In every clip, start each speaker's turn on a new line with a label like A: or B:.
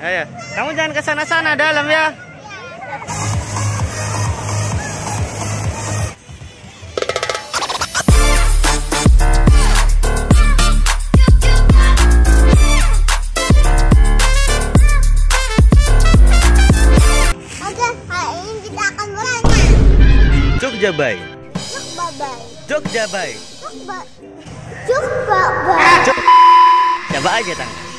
A: Ayo, kamu jangan ke sana-sana dalam ya. Jogja Bay. Jogja Bay.
B: Cuk ba. Cuk babai.
A: Coba aja tang.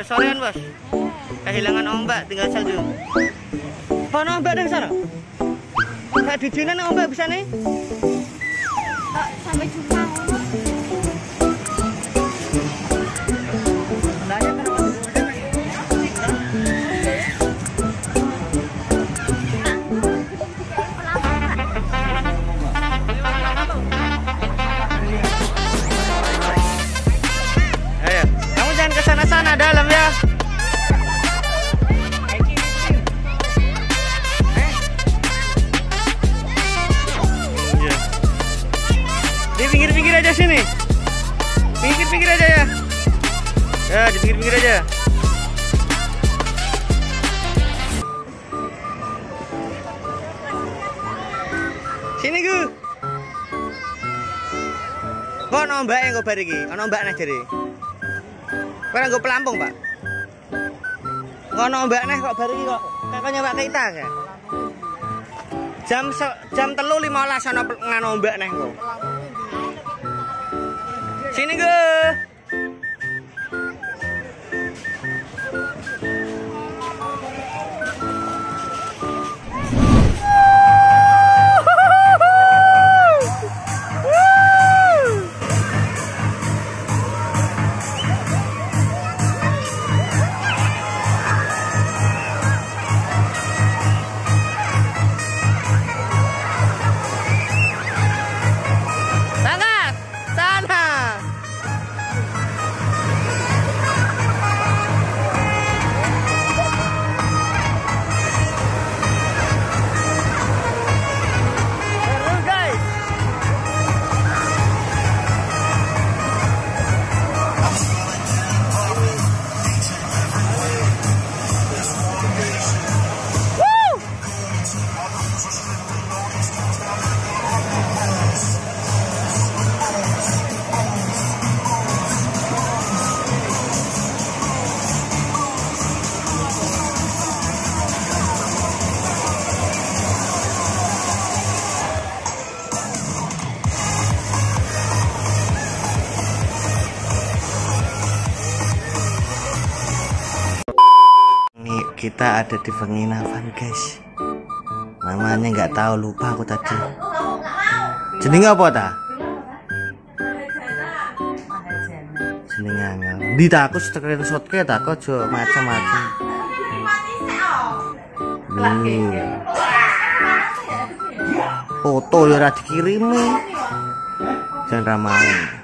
A: Kesorean bos? Kehilangan ombak, tinggal salju. Mana ombak dari sana? Cina nih ombak bisa nih?
B: Sampai jumpa.
A: Ayo, kamu jangan ke sana-sana dalam pinggir-pinggir aja sini. Pinggir-pinggir aja ya. Ya, di pinggir-pinggir aja. Sini gu. Kok ono mbak yang kau iki? Ono mbak jare. Kowe ora nggo pelampung, Pak. Ngono mbak neh kok iki kok kayak nyoba kita ya. Jam jam telu 15 ono pel- ngano mbak neh kok. Sini gue. Sana, kita ada di penginapan guys. Namanya nggak tahu lupa aku tadi. Jenenge apa ta? Jenenge angel. Di ta aku screenshot ke ta kok aja macam-macam. Hmm. Foto ya dikirimi. Jangan ramai.